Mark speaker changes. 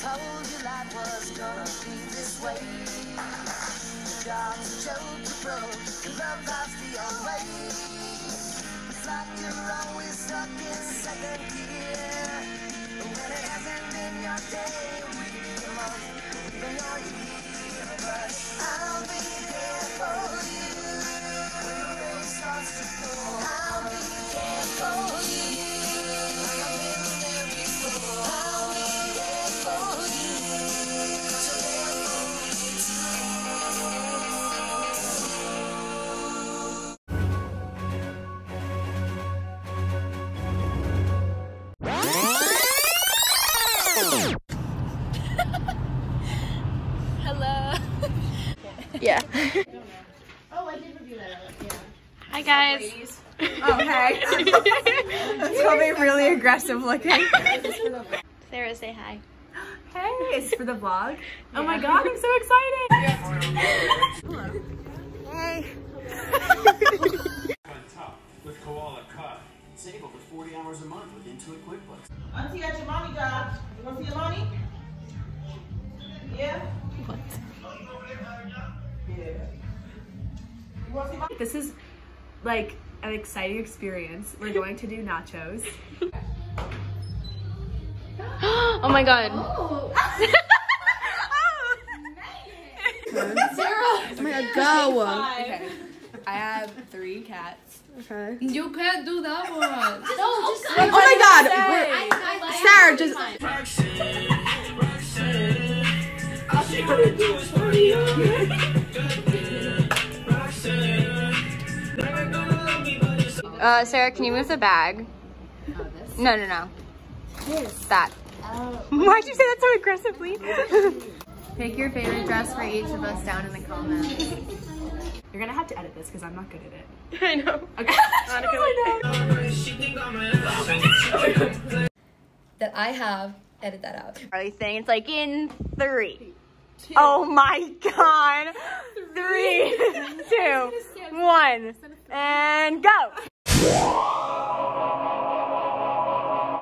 Speaker 1: told you life was gonna be this way? The job's a joke, you broke, your love life's the old way.
Speaker 2: Hello.
Speaker 3: Yeah.
Speaker 2: Hi guys.
Speaker 3: Oh, hey. That's probably really aggressive looking.
Speaker 2: Sarah, say hi.
Speaker 3: Hey, it's for the vlog. Oh my god, I'm so excited. Hey.
Speaker 4: 40 hours a month with Intuit QuickBooks.
Speaker 5: Auntie got your mommy job. You want to see your mommy? Yeah?
Speaker 2: What?
Speaker 5: Yeah. You want to see mommy?
Speaker 3: This is like an exciting experience. We're going to do nachos.
Speaker 2: oh my god.
Speaker 3: Oh, oh my god, go! Okay. I have three cats. Okay.
Speaker 6: You can't do that one.
Speaker 3: No, just oh my god! we're- Sarah, just.
Speaker 2: Uh, Sarah, can you move the bag? No, no, no. That. Why'd you say that so aggressively?
Speaker 3: Pick your favorite dress for each of us down in the comments. You're gonna have to edit this because I'm not good at it.
Speaker 2: I know.
Speaker 3: Okay.
Speaker 6: That I have. Edit that out.
Speaker 2: Charlie thing. It's like in three. Oh my god. Three, two, one, and go.